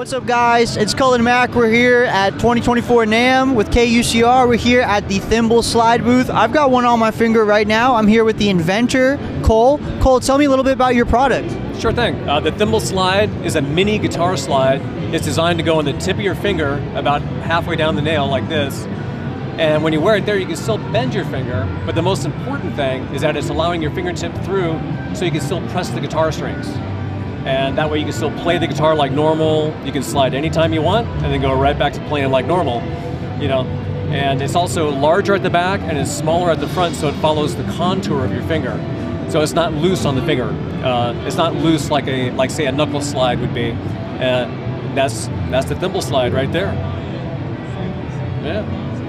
What's up, guys? It's Cullen Mack. We're here at 2024 NAMM with KUCR. We're here at the Thimble Slide booth. I've got one on my finger right now. I'm here with the inventor, Cole. Cole, tell me a little bit about your product. Sure thing. Uh, the Thimble Slide is a mini guitar slide. It's designed to go on the tip of your finger, about halfway down the nail, like this. And when you wear it there, you can still bend your finger, but the most important thing is that it's allowing your fingertip through so you can still press the guitar strings and that way you can still play the guitar like normal. You can slide anytime you want, and then go right back to playing like normal. You know, and it's also larger at the back and it's smaller at the front, so it follows the contour of your finger. So it's not loose on the finger. Uh, it's not loose like a like say a knuckle slide would be. And that's that's the thimble slide right there. Yeah.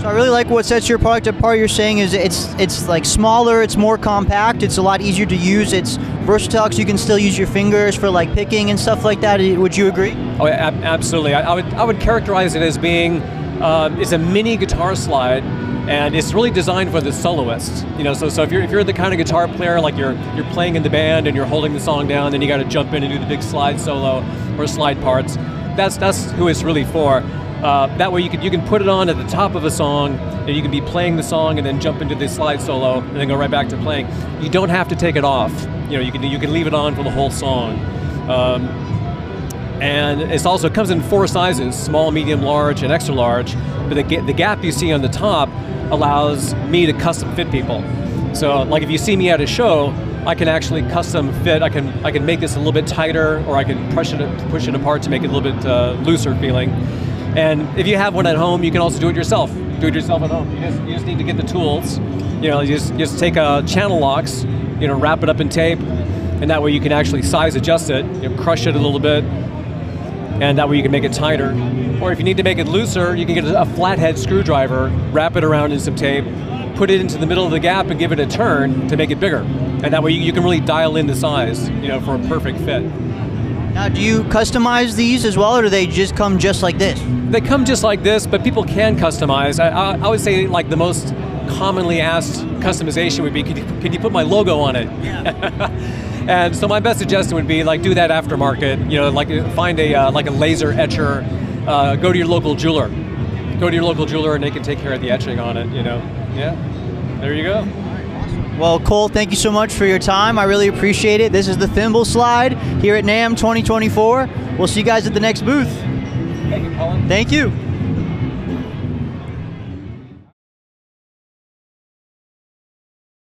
So I really like what sets your product apart. You're saying is it's it's like smaller, it's more compact, it's a lot easier to use, it's versatile because you can still use your fingers for like picking and stuff like that. Would you agree? Oh, ab- absolutely. I, I, would I would characterize it as being uh, it's a mini guitar slide. And it's really designed for the soloist, you know. So, so if you're if you're the kind of guitar player like you're you're playing in the band and you're holding the song down, then you got to jump in and do the big slide solo or slide parts. That's that's who it's really for. Uh, that way you can you can put it on at the top of a song and you can be playing the song and then jump into the slide solo and then go right back to playing. You don't have to take it off. You know you can you can leave it on for the whole song. Um, and it also comes in four sizes: small, medium, large, and extra large. But the, the gap you see on the top allows me to custom fit people. So like if you see me at a show, I can actually custom fit. I can I can make this a little bit tighter, or I can push it push it apart to make it a little bit uh, looser feeling. And if you have one at home, you can also do it yourself. Do it yourself at home. You just, you just need to get the tools. You know, you just, just take a channel locks, you know, wrap it up in tape, and that way you can actually size adjust it, you know, crush it a little bit, and that way you can make it tighter. Or if you need to make it looser, you can get a flathead screwdriver, wrap it around in some tape, put it into the middle of the gap and give it a turn to make it bigger. And that way you, you can really dial in the size, you know, for a perfect fit. Now, do you customize these as well, or do they just come just like this? They come just like this, but people can customize. I, I, I would say like the most commonly asked customization would be, could you, could you put my logo on it? Yeah. and so my best suggestion would be like do that aftermarket. You know, like find a uh, like a laser etcher. Uh, go to your local jeweler. Go to your local jeweler, and they can take care of the etching on it. You know, yeah. There you go. Well, Cole, thank you so much for your time. I really appreciate it. This is the Thimble Slide here at NAMM 2024. We'll see you guys at the next booth. Thank you, Colin. Thank you.